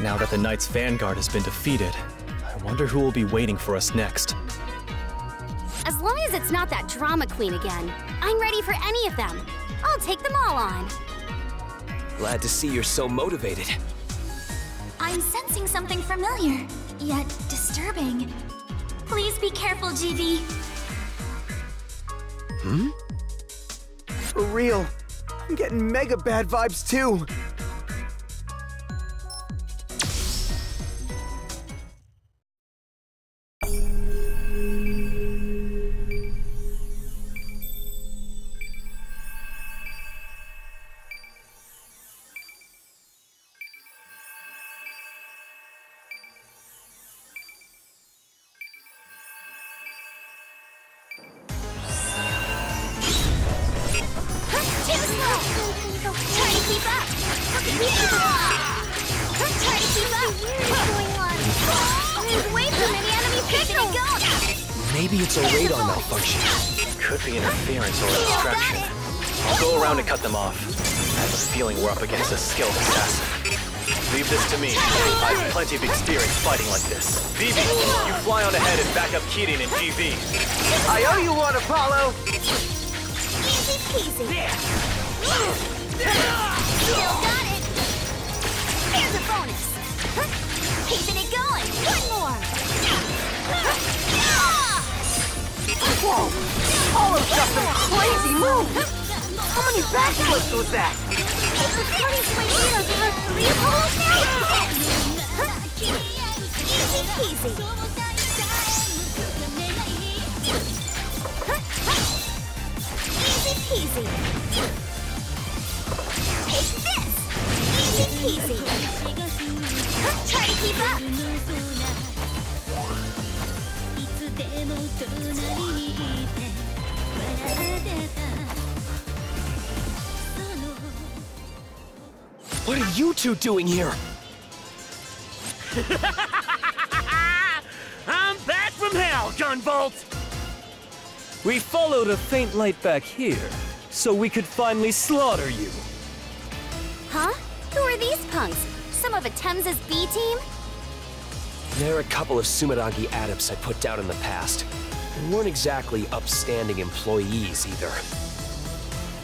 Now that the Knight's vanguard has been defeated, I wonder who will be waiting for us next. As long as it's not that drama queen again, I'm ready for any of them. I'll take them all on. Glad to see you're so motivated. I'm sensing something familiar, yet disturbing. Please be careful, GV. Hmm? For real. I'm getting mega bad vibes too. Too Radar malfunction. Could be interference or a distraction. I'll go around and cut them off. I have a feeling we're up against a skilled assassin. Leave this to me. I have plenty of experience fighting like this. Vivi, you fly on ahead and back up Keating and GV. I owe you one, Apollo! Easy peasy! Still got it! Here's a bonus! Keeping it going! One more! Whoa! Apollo's got some crazy moves! How many backflips was that? Easy peasy! Easy peasy! Take this! Easy peasy! Try to keep up! What are you two doing here? I'm back from hell, Gunvolt! We followed a faint light back here, so we could finally slaughter you. Huh? Who are these punks? Some of Atemza's B team? They're a couple of Sumeragi adepts I put down in the past. They weren't exactly upstanding employees either.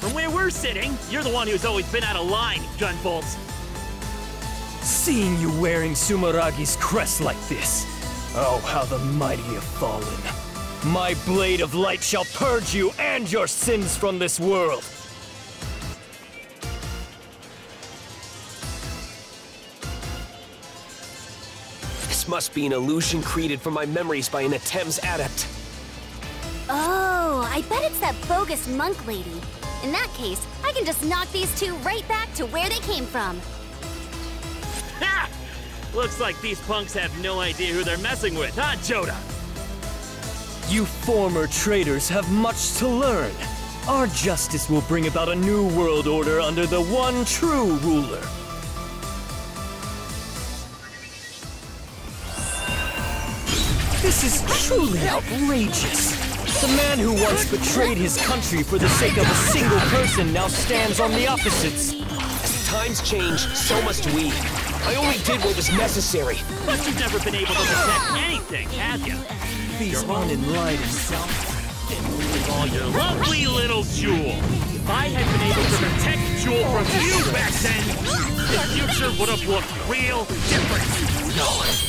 From where we're sitting, you're the one who's always been out of line, Gunvolt. Seeing you wearing Sumeragi's crest like this. Oh, how the mighty have fallen. My blade of light shall purge you and your sins from this world. This must be an illusion created from my memories by an Atem's adept. Oh, I bet it's that bogus monk lady. In that case, I can just knock these two right back to where they came from. Ha! Looks like these punks have no idea who they're messing with, huh, Jota? You former traitors have much to learn. Our justice will bring about a new world order under the one true ruler. This is truly outrageous. The man who once betrayed his country for the sake of a single person now stands on the opposites. As times change, so must we. I only did what was necessary. But you've never been able to protect anything, have you? These unenlightened. all your lovely little Jewel. If I had been able to protect Jewel from you back then, the future would have looked real different. No,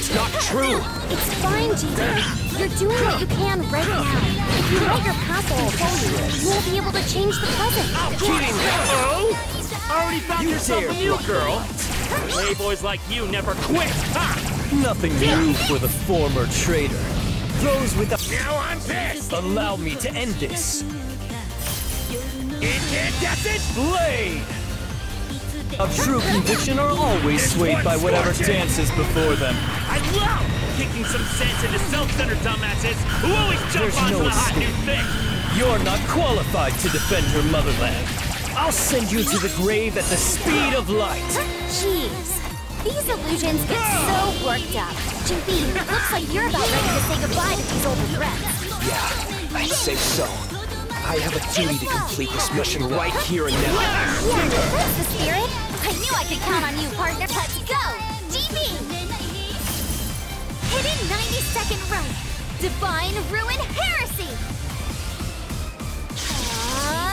that's not true. It's fine, GJ. You're doing what you can right now. If you let your past control you, you won't be able to change the present. Kidding. Oh? Already found yourself a new girl. Playboys like you never quit, huh? Nothing new for the former traitor. Those with the Now I'm pissed. allow me to end this. Incandescent Blade! Of true conviction are always swayed by whatever dances before them. I love kicking some sense into self-centered dumbasses who always jump There's onto no the hot new escape. thing. You're not qualified to defend her motherland. I'll send you to the grave at the speed of light. Jeez. These illusions get so worked up. JB, looks like you're about ready to say goodbye to these old regrets. Yeah, I'd say so. I have a duty to complete this mission right here and now. That's the spirit. I knew I could count on you, partner. Let's go! GV! Hidden 90 second run. Divine Ruin Heresy! Uh,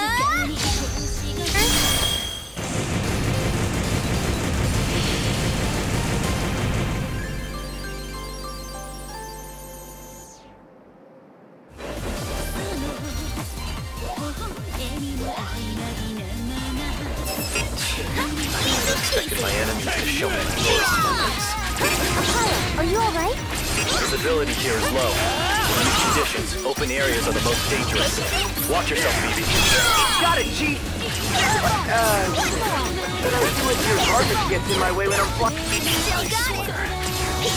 Visibility here is low. In these conditions, open areas are the most dangerous. Watch yourself, BB. Got it, Chief! Uh, should I do it your target gets in my way when I'm flying? Still got it!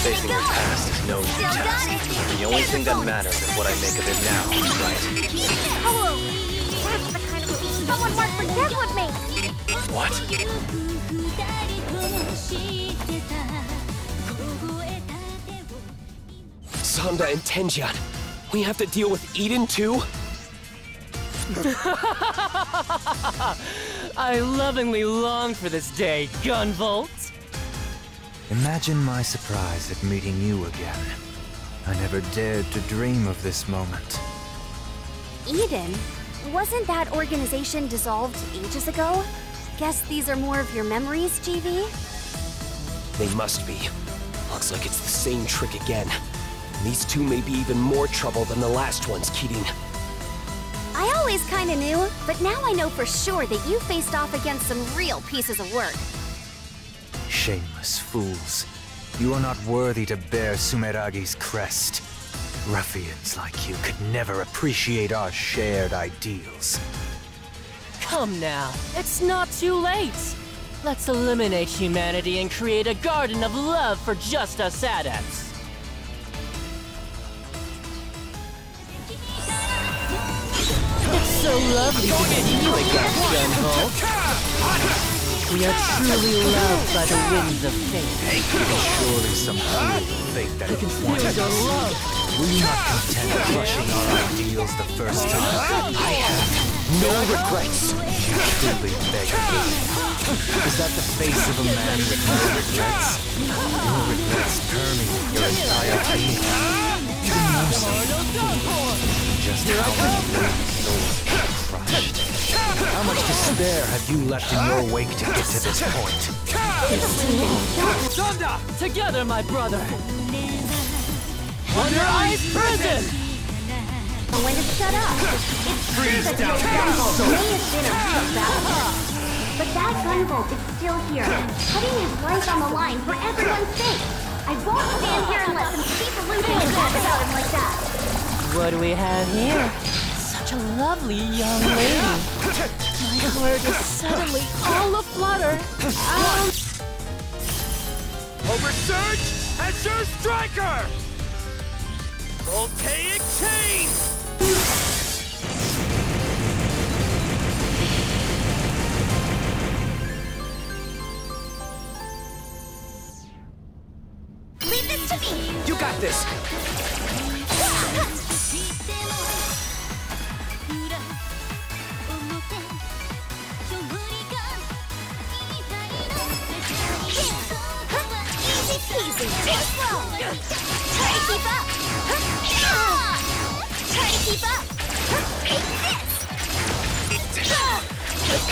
Facing your past is no got task. The only thing that matters is what I make of it now, right? Hello! That's the kind of someone won't forget with me! What? Zonda and Tenjian, we have to deal with Eden too? I lovingly long for this day, Gunvolt. Imagine my surprise at meeting you again. I never dared to dream of this moment. Eden? Wasn't that organization dissolved ages ago? Guess these are more of your memories, GV? They must be. Looks like it's the same trick again. And these two may be even more trouble than the last ones, Keating. I always kinda knew, but now I know for sure that you faced off against some real pieces of work. Shameless fools. You are not worthy to bear Sumeragi's crest. Ruffians like you could never appreciate our shared ideals. Come now, it's not too late. Let's eliminate humanity and create a garden of love for just us adepts. Lovely to see you again, Gunvolt. We are truly loved by the winds of fate. Surely some cruel fate that I can feel your love. Were you not content crushing our ideals the first time? I have no regrets. You Truly beg me. Is that the face of a man with no regrets? No regrets permeate your entire being. Even more so. Just how many lonely souls have you crushed? How much despair have you left in your wake to get to this point? Together, my brother. Under Ice Prison! But when it's shut up, it's true that your Gunvolt may have been a real battle. But that Gunvolt is still here, putting his life on the line for everyone's sake. I won't stand here and let them keep losing and talk about him like that. What do we have here? Such a lovely young lady. My heart is suddenly all aflutter. Um, Oversurge as your striker! Voltaic chain! Leave this to me! You got this!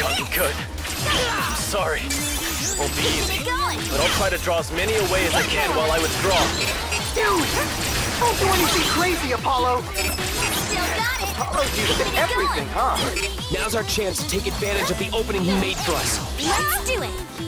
This! That can't good. I'm sorry. Won't be easy. But I'll try to draw as many away as I can while I withdraw. Dude! Don't do anything crazy, Apollo! Still got it! Apollo's used to Keeping it everything, going. huh? Now's our chance to take advantage of the opening he made for us. Let's do it!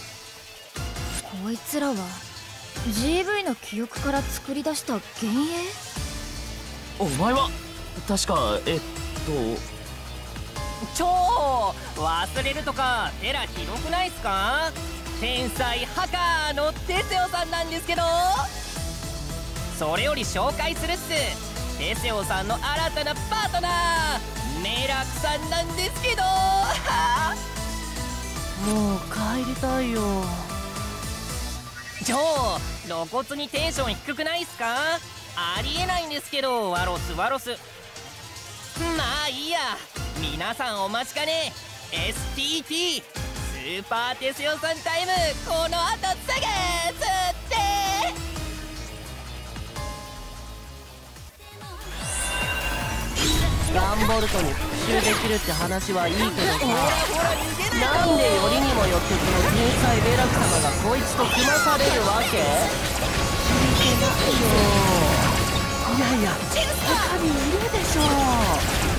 こいつらは GV の記憶から作り出した幻影？お前は確かえっと超忘れるとかエラひどくないっすか？天才ハカーのテセオさんなんですけど。それより紹介するっす。テセオさんの新たなパートナーメラクさんなんですけど。もう帰りたいよ超露骨にテンション低くないっすか？ありえないんですけどワロスワロス。まあいいや。皆さんお待ちかね。STT スーパーテスヨさんタイムこの後すぐ!つってガンボルトに復讐できるって話はいいけどさなんでよりにもよってこの天才ベラク様がこいつと組まされるわけ聞いてないよいやいや他にいるでしょ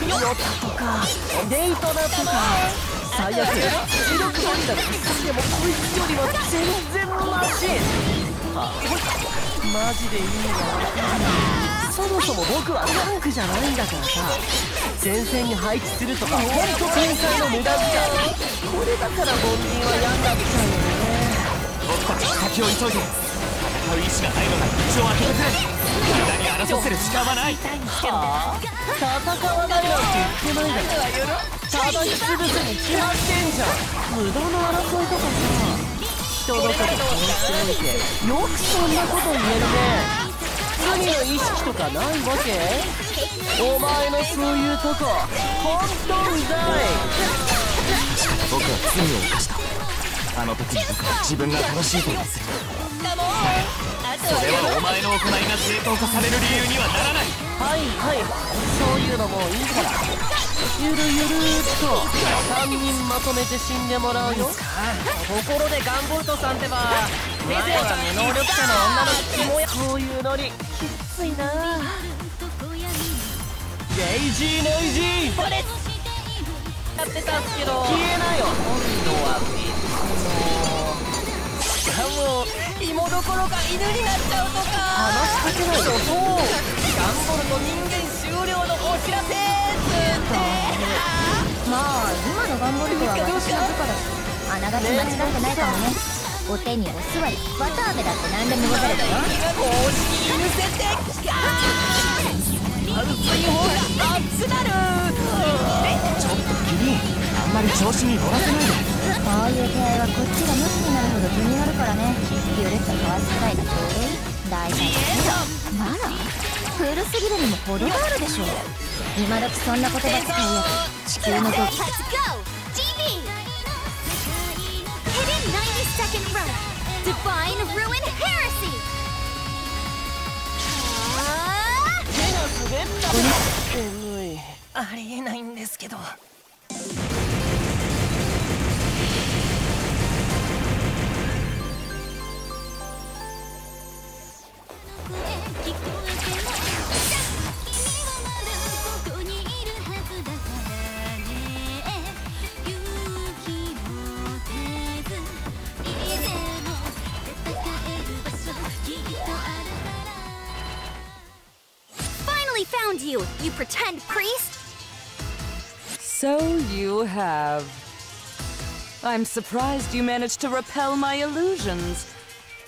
ヨタとかデイトナとか最悪磁力バンダル一でもこいつよりは全然マシあマジでいいわそもそも僕はタンクじゃないんだ？からさ前線に配置するとかほんと天才の無駄遣いこれだ？から凡人は嫌になっちゃうよね僕たち先を急いで戦う意志がないのなら口を開けてくれ無駄に争わせる時間はないはあ戦わないなんて言ってないだ？ろただ？し潰すに決まってんじゃん無駄な争いとかさ人のこと気にしておいてよくそんなこと言えるね意識とかないわけ？お前のそういうとこ本当んだい。確かに僕は罪を犯した。あの時に僕は自分が正しいと思ってるそれはお前の行いが正当化される理由にはならない。はいはい。そういうのもういいから。ゆるゆるーっと。3人まとめて死んでもらうよ。ところでガンボルトさんってばテセオさんの能力者の女の肝や。こういうノリきついな。ゲイジーネイジー。これやってたんすけど。消えなよ。今度はしかも芋どころか犬になっちゃうとか。話しかけないとそう。ガンボルト人間終了のお知らせまあ今のガンボルトは私の部下だしあな。がち間違ってないかもねお手にお座り綿あめだって何でもござるだよ公式犬設定か淡水方が熱なるちょっと君あんまり調子に乗らせないでこういう手合いはこっちがムキになるほど気になるからね許したかわすくらいだと大体まだ古すぎるにも程があるでしょ今時そんな言葉使うやつ地球の時 second row, Divine Ruin Heresy! ありえないんですけど。聞こえない you, you pretend priest! So you have. I'm surprised you managed to repel my illusions.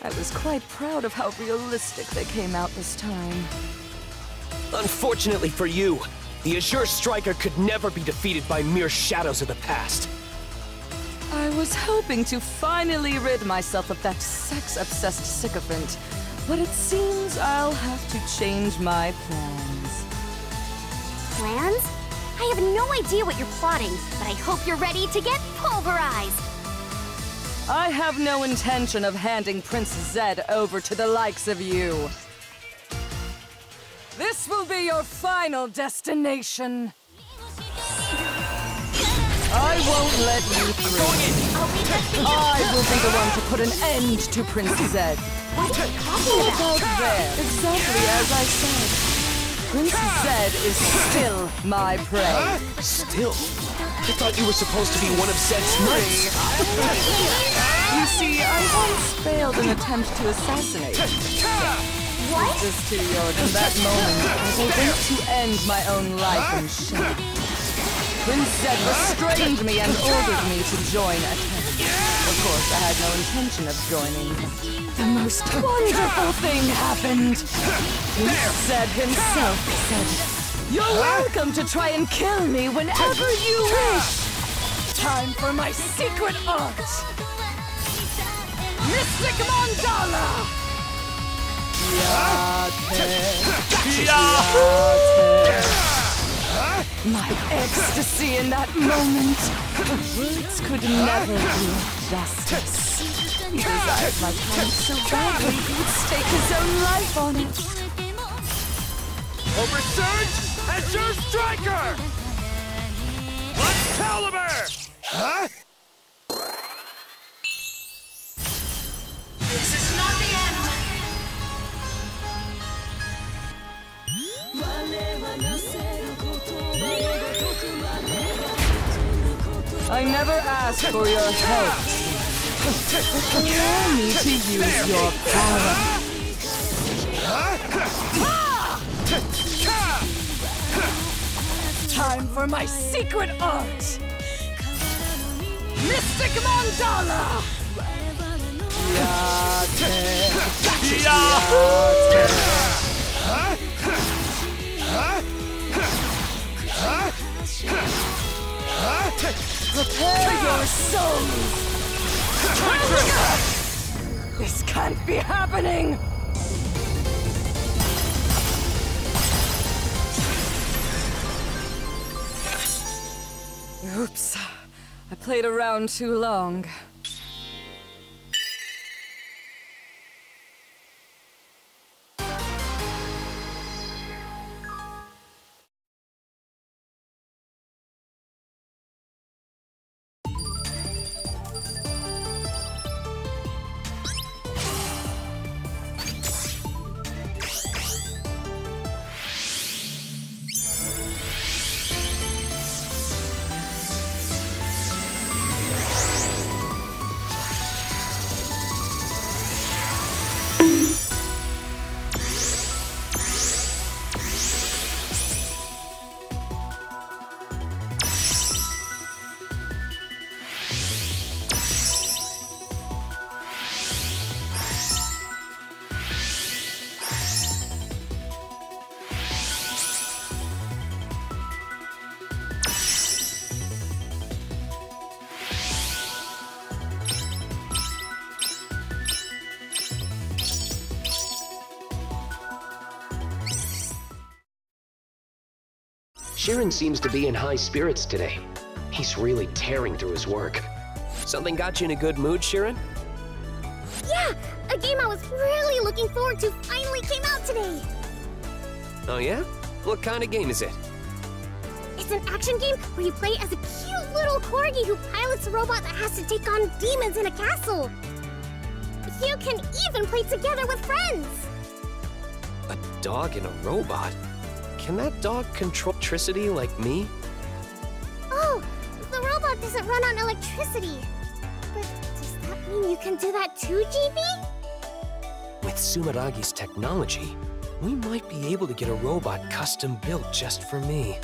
I was quite proud of how realistic they came out this time. Unfortunately for you, the Azure Striker could never be defeated by mere shadows of the past. I was hoping to finally rid myself of that sex-obsessed sycophant, but it seems I'll have to change my plans. Plans? I have no idea what you're plotting, but I hope you're ready to get pulverized! I have no intention of handing Prince Zed over to the likes of you. This will be your final destination. I won't let you through. I will be the one to put an end to Prince Zed. What are you talking about? there, exactly as I said. Prince Zed is still my prey. Still, I thought you were supposed to be one of Zed's knights. You see, I once failed an attempt to assassinate. What? Just to your in that moment, I went to end my own life in shame. Prince Zed restrained me and ordered me to join a tent. Of course, I had no intention of joining. The most wonderful thing happened. He said himself said, You're welcome to try and kill me whenever you wish. Time for my secret art. Mystic Mandala! My ecstasy in that moment. Words could never do it justice. He desired my talent so badly he would stake his own life on it. Oversurge as your striker! Excalibur! Huh? I never asked for your help. Allow me to use your power. Time for my secret art! Mystic Mandala! Prepare can't be happening! Oops. I played around too long. Sharon seems to be in high spirits today. He's really tearing through his work. Something got you in a good mood, Sharon? Yeah, a game I was really looking forward to finally came out today. Oh yeah? What kind of game is it? It's an action game where you play as a cute little corgi who pilots a robot that has to take on demons in a castle. You can even play together with friends. A dog and a robot? Can that dog control electricity like me? Oh, the robot doesn't run on electricity. But does that mean you can do that too, GV? With Sumeragi's technology, we might be able to get a robot custom built just for me.